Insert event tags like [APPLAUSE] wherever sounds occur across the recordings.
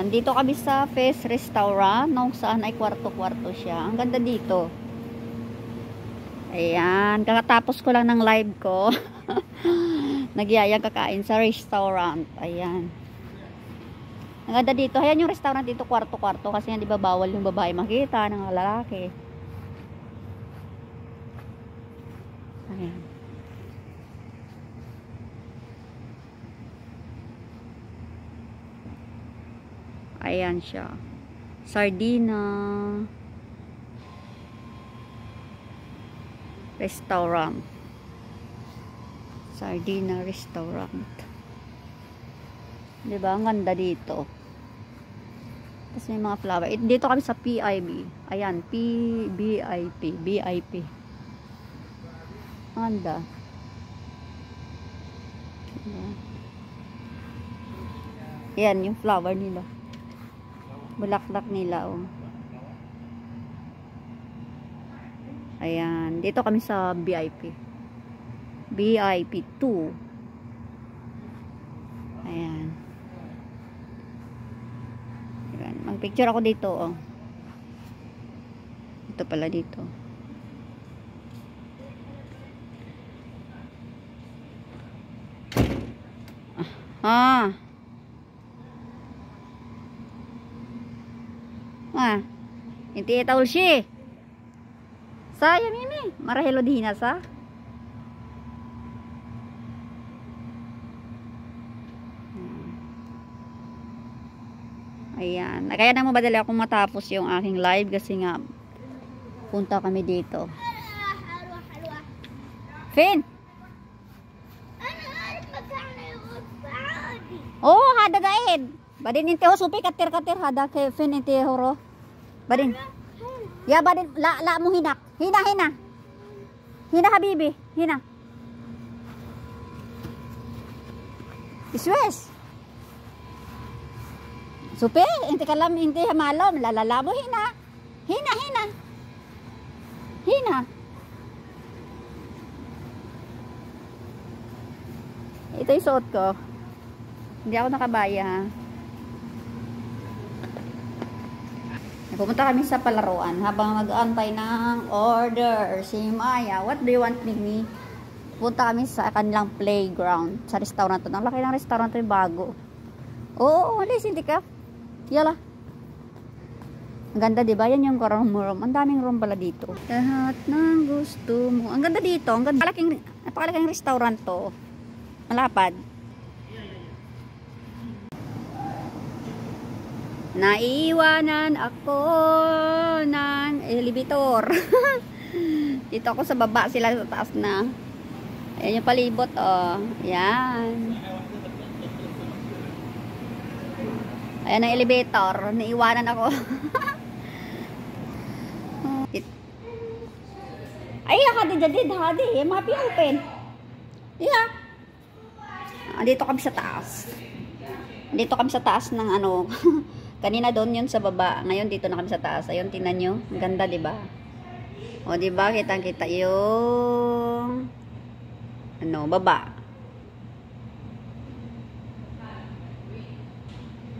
Ayan, dito kami sa Fest Restaurant, nung saan ay kwarto-kwarto siya. Ang ganda dito. Ayan, kakatapos ko lang ng live ko. [LAUGHS] Nagyayang kakain sa restaurant. Ayan. Ang ganda dito. Ayan yung restaurant dito, kwarto-kwarto. Kasi hindi ba bawal yung babae makita ng lalaki. Ayan. Ayan siya. Sardina. Restaurant. Sardina Restaurant. 'Di ba? Ang ganda dito. Tapos may mga flower. Eh, Dito kami sa PIB. Ayan, PBIP, BIP. Ang ganda. Diba? Ayan, yung flower nila. Bulaklak nila, oh. Ayan. Dito kami sa VIP. VIP 2. Ayan. Ayan. Mag-picture ako dito, oh. Ito pala dito. Ah. Ah. Ah. Inti itaul si. Saya mimi, marahelo di hinasa. Ayan. Kaya na mo madali akong matapos yung aking live kasi nga punta kami dito. Finn! Oh, hada daid. Badin inti ho supi katir katir hada kay Finn inti ho ro. Badin. Ya badin la la mo hinak. Hina hina. Hina habibi, hina. Iswes. Supi, inte kalam inte hamalom, lalala mo hina. Hina hina. Hina. Ito yung suot ko. Hindi ako nakabaya ha. Pumunta kami sa palaruan habang nag-aantay ng order. Si Maya, what do you want with me? Punta kami sa kanilang playground sa restaurant. Ang laki ng restaurant yung bago. Oo, alis, hindi ka. Yala. Ang ganda, di ba? Yan yung room room. Ang daming room pala dito. Lahat ng gusto mo. Ang ganda dito. Ang ganda. Napakalaking, napakalaking restaurant to. Malapad. Naiiwanan ako ng elevator. [LAUGHS] Dito ako sa baba, sila sa taas na. Ayan yung palibot, oh. Ayan. Ayan ang elevator. Naiiwanan ako. [LAUGHS] Ay, hadi jadid, hadi. Mapi open. Yeah. Dito kami sa taas. Dito kami sa taas ng ano. [LAUGHS] Kanina doon yun sa baba. Ngayon dito na kami sa taas. Ayun, tingnan nyo. Ang ganda, di ba? O, di ba? Kitang-kita yung ano, baba.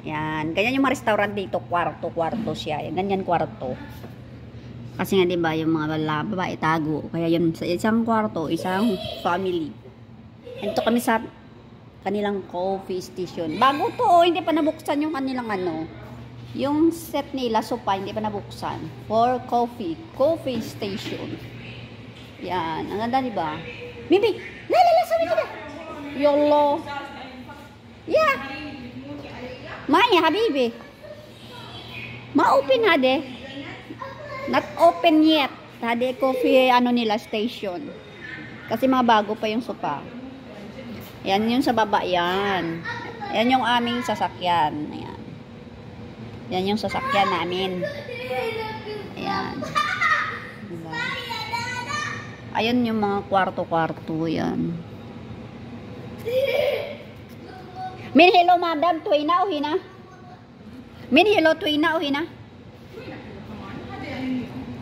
Yan. Ganyan yung restaurant dito. Kwarto-kwarto siya. Yan. Ganyan kwarto. Kasi nga, di ba, yung mga bala, babae tago. Kaya yun, sa isang kwarto, isang family. Ito kami sa kanilang coffee station. Bago to, oh, hindi pa nabuksan yung kanilang ano. Yung set nila, sopa, hindi pa nabuksan. For coffee. Coffee station. Yan. Ang ganda, di ba? Bibi! Lala, lala, sabi ka na! YOLO. Yeah. Maya, habibi. Ma-open hade. Not open yet. Hade coffee ano nila station. Kasi mga bago pa yung sopa. Yan yung sa baba yan. Yan yung aming sasakyan. Ayan. Yan yung sasakyan namin. Ayan. Diba? Ayan yung mga kwarto-kwarto yan. Min hello madam, tuwi na o hina? Min hello, tuwi na o hina?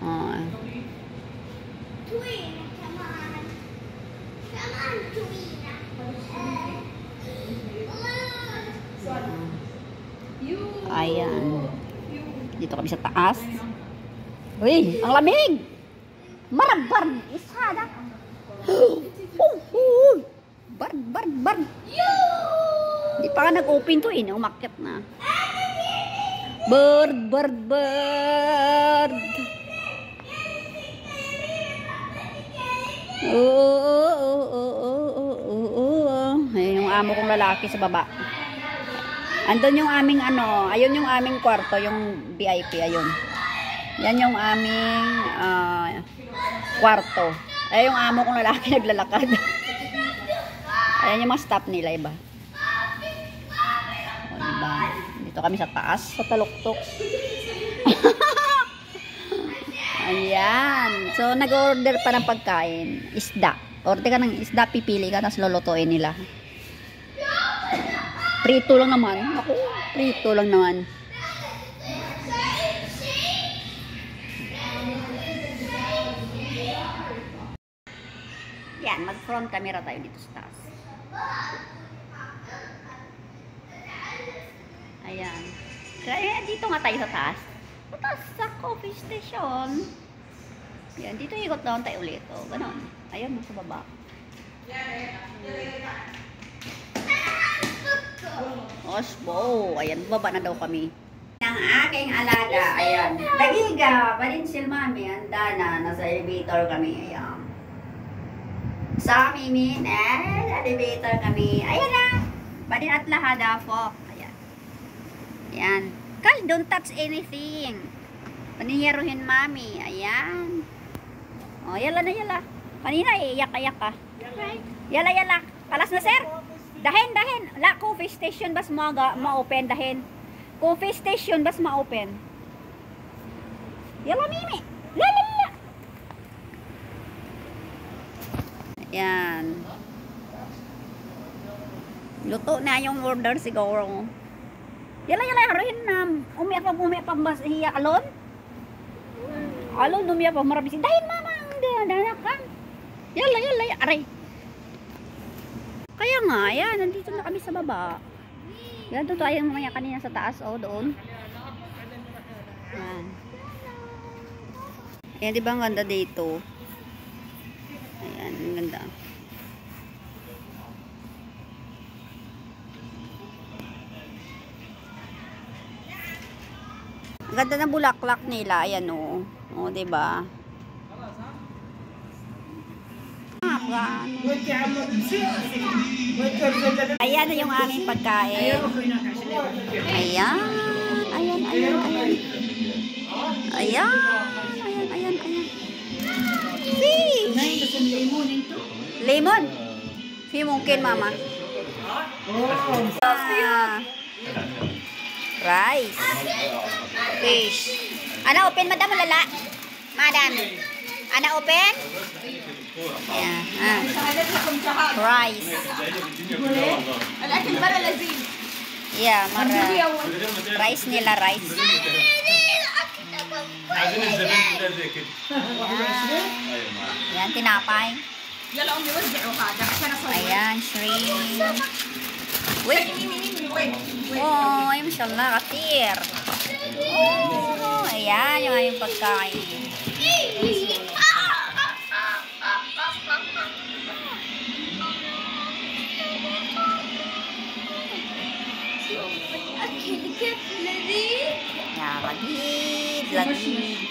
Oh. Twina, come on. Come on, Twina. Ayan. Dito kami sa taas. Uy, ang lamig! Marabar! Isada! [GASPS] Oh, oh, Bar, bar, bar! Di pa ka nag-open to eh. Umakyat na. Bird, bird, bird! Oo, oo, oo, oo, oo, oo. Ayun yung amo kong lalaki sa baba. Andun yung aming ano, ayun yung aming kwarto, yung VIP, ayun. Yan yung aming ah, kwarto. Ay yung amo kong lalaki [LAUGHS] naglalakad. Ayan yung mga staff nila, iba. O, diba? Dito kami sa taas, sa taluktok. [LAUGHS] Ayan. So, nag-order pa ng pagkain. Isda. Order ka ng isda, pipili ka, tapos lulutuin nila. Prito lang naman. Ako, prito lang naman. Yan, mag-front camera tayo dito sa taas. Ayan. Kaya dito nga tayo sa taas. Taas sa coffee station. Yan, dito ikot down tayo ulit. O, ganon. Ayan, sa baba. Osbo. Ayan, baba na daw kami. Ang aking alaga, ayan. Dagiga, palinsil mami, handa na, nasa elevator kami, ayan. Sa Mimi, eh, elevator kami. Ayan na. Badin at lahada po. Ayan. Ayan. Kal, don't touch anything. Panihiruhin mami. Ayan. O, yala na yala. Kanina, eh, iyak-ayak ka. Yala, yala. Palas na, sir. Dahin, dahin. La, coffee station bas mga ma-open, dahin. Coffee station bas ma-open. Yala, mimi. La, la, la. Yan. Luto na yung order siguro. Yala, yala, haruhin na. Umiyak pa, umiyak pa, mas hiya alon. Alon, umiyak pa, marabisi. Dahin, mama. Hindi, danakan. Yala, yala, yala. Aray. Kaya nga, yan, nandito na kami sa baba. Yan, doon tayo mamaya kanina sa taas, oh, doon. Yan. Yan, di ba ang ganda dito? Ayan, ang ganda. Ang ganda ng bulaklak nila, ayan oh. Oh, 'di ba? Ah, gano. Ayan na yung aming pagkain. Ayan. Ayan, ayan, ayan. Ayan. Ayan, ayan, ayan. Fish! Lemon? Fi mungkin, mama. Ah. Rice. Fish. Ana open, madam, lala. Madam. Ana open? Ayan. Ah. Rice. Yeah, mara. Rice nila, rice. Ayan. Ayan, tinapay. Ayan, shrimp. Wait. Oh, mashallah, katir. Oh, ayan, yung aming pagkain. Lagid.